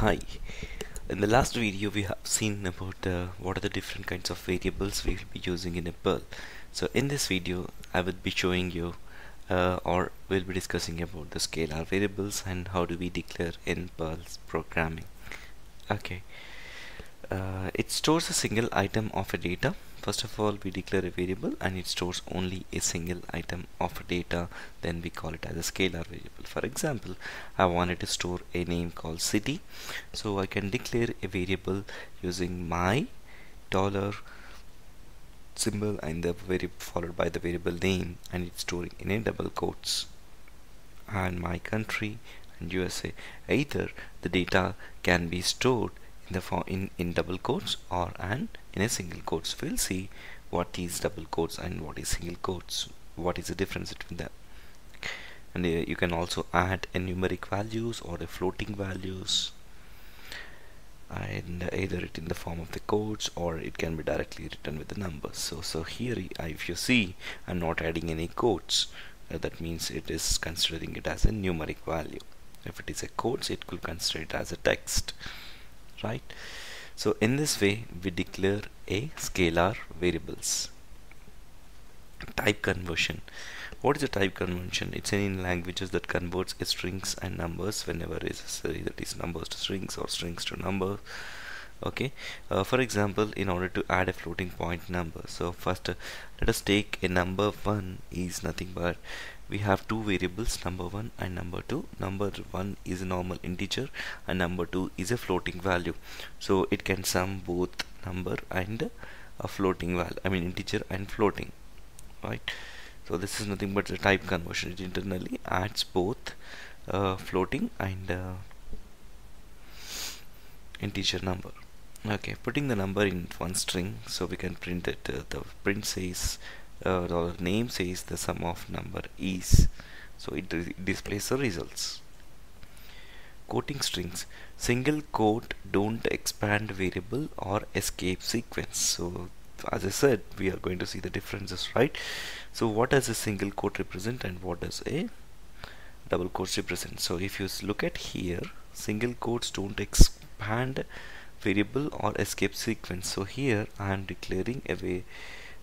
Hi. In the last video we have seen about uh, what are the different kinds of variables we will be using in a Perl. So in this video I will be showing you uh, or we'll be discussing about the scalar variables and how do we declare in Perl's programming. Okay. Uh, it stores a single item of a data first of all we declare a variable and it stores only a single item of data. Then we call it as a scalar variable. For example I wanted to store a name called city. So I can declare a variable using my dollar symbol and the variable followed by the variable name and it's storing in a double quotes. And my country and USA either the data can be stored in the in in double quotes or and in a single quotes. We'll see what is double quotes and what is single quotes. What is the difference between them? And uh, you can also add a numeric values or a floating values and either it in the form of the quotes or it can be directly written with the numbers. So so here if you see I'm not adding any quotes. Uh, that means it is considering it as a numeric value. If it is a quotes it could consider it as a text right? So in this way we declare a scalar variables. Type conversion. What is a type conversion? It's any languages that converts strings and numbers whenever necessary that is numbers to strings or strings to numbers okay? Uh, for example in order to add a floating point number. So first uh, let us take a number one is nothing but we have two variables number one and number two. Number one is a normal integer and number two is a floating value. So it can sum both number and a floating value I mean integer and floating right? So this is nothing but the type conversion. It internally adds both uh, floating and uh, integer number. Okay putting the number in one string so we can print it. Uh, the print says uh, the name says the sum of number is. So it displays the results. Quoting strings single quote don't expand variable or escape sequence. So as I said we are going to see the differences right? So what does a single quote represent and what does a double quotes represent? So if you look at here single quotes don't expand variable or escape sequence. So here I am declaring a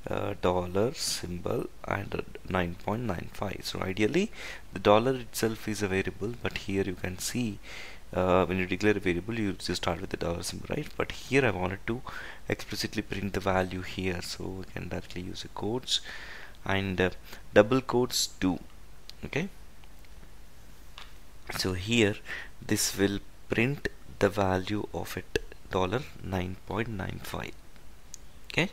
uh, dollar symbol and 9.95 so ideally the dollar itself is a variable but here you can see uh, when you declare a variable you just start with the dollar symbol right? But here I wanted to explicitly print the value here. So we can directly use the quotes and uh, double quotes too okay? So here this will print the value of it dollar 9.95 okay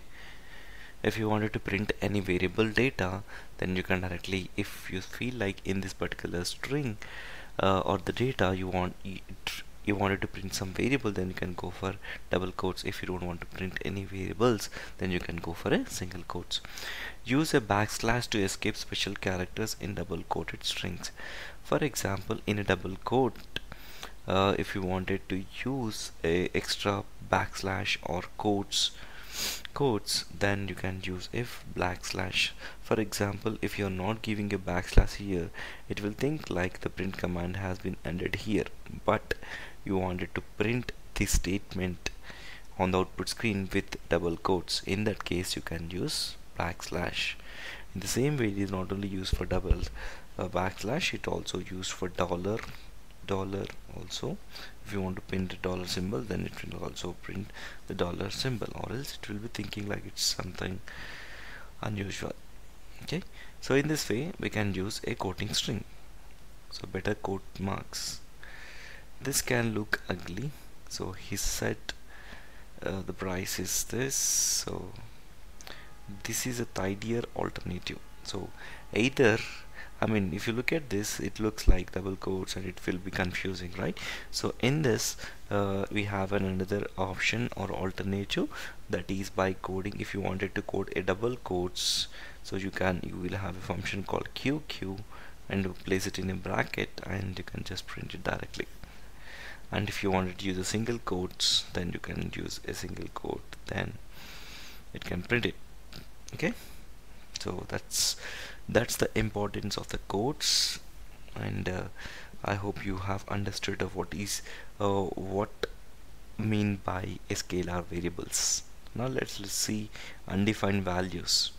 if you wanted to print any variable data then you can directly if you feel like in this particular string uh, or the data you want you wanted to print some variable then you can go for double quotes. If you don't want to print any variables then you can go for a single quotes. Use a backslash to escape special characters in double quoted strings. For example in a double quote uh, if you wanted to use a extra backslash or quotes quotes then you can use if backslash. For example if you're not giving a backslash here it will think like the print command has been ended here but you wanted to print the statement on the output screen with double quotes. In that case you can use backslash. In the same way it is not only used for double uh, backslash it also used for dollar dollar also. If you want to print the dollar symbol then it will also print the dollar symbol or else it will be thinking like it's something unusual. Okay? So in this way we can use a quoting string. So better quote marks. This can look ugly. So he said uh, the price is this. So this is a tidier alternative. So either I mean if you look at this it looks like double quotes and it will be confusing right? So in this uh, we have an another option or alternative that is by coding if you wanted to code a double quotes so you can you will have a function called qq and place it in a bracket and you can just print it directly. And if you wanted to use a single quotes then you can use a single quote then it can print it okay so that's that's the importance of the quotes and uh, I hope you have understood of what is uh, what mean by scalar variables. Now let's, let's see undefined values.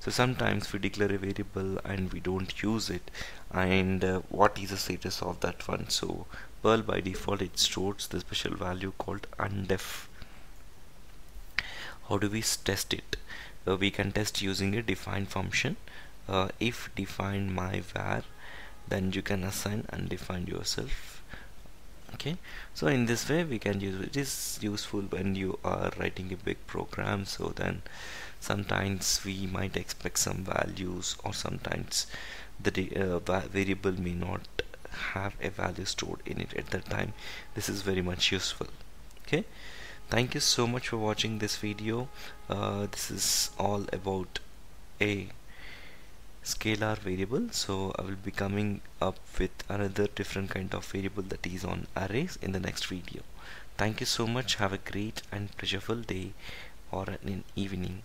So sometimes we declare a variable and we don't use it. And uh, what is the status of that one? So Perl by default it stores the special value called undef how do we test it uh, we can test using a define function. Uh, if define my var then you can assign undefined yourself. Okay? So in this way we can use it is useful when you are writing a big program. So then sometimes we might expect some values or sometimes the uh, variable may not have a value stored in it at that time. This is very much useful. Okay thank you so much for watching this video. Uh, this is all about a scalar variable. So I will be coming up with another different kind of variable that is on arrays in the next video. Thank you so much. Have a great and pleasureful day or an evening